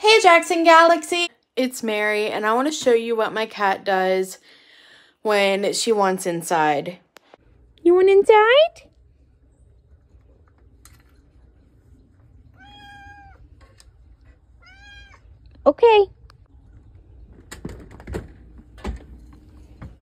Hey Jackson Galaxy, it's Mary and I want to show you what my cat does when she wants inside. You want inside? Okay.